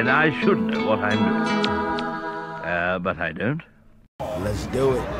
then I should know what I'm doing. Uh, but I don't. Let's do it.